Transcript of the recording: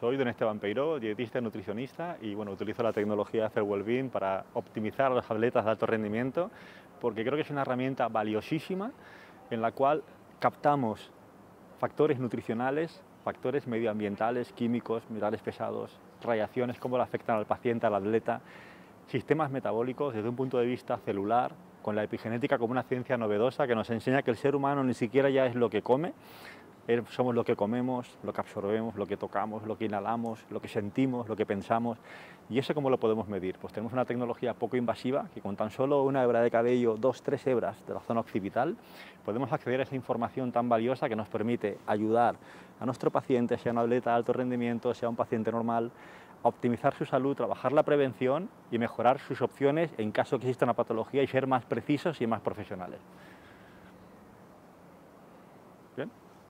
soy Don Esteban Peiró, dietista y nutricionista y bueno, utilizo la tecnología Fair Wellbeing para optimizar a los atletas de alto rendimiento porque creo que es una herramienta valiosísima en la cual captamos factores nutricionales, factores medioambientales, químicos, minerales pesados, radiaciones, cómo le afectan al paciente, al atleta, sistemas metabólicos desde un punto de vista celular, con la epigenética como una ciencia novedosa que nos enseña que el ser humano ni siquiera ya es lo que come, somos lo que comemos, lo que absorbemos, lo que tocamos, lo que inhalamos, lo que sentimos, lo que pensamos. ¿Y eso cómo lo podemos medir? Pues tenemos una tecnología poco invasiva que con tan solo una hebra de cabello, dos, tres hebras de la zona occipital, podemos acceder a esa información tan valiosa que nos permite ayudar a nuestro paciente, sea un atleta de alto rendimiento, sea un paciente normal, a optimizar su salud, trabajar la prevención y mejorar sus opciones en caso que exista una patología y ser más precisos y más profesionales.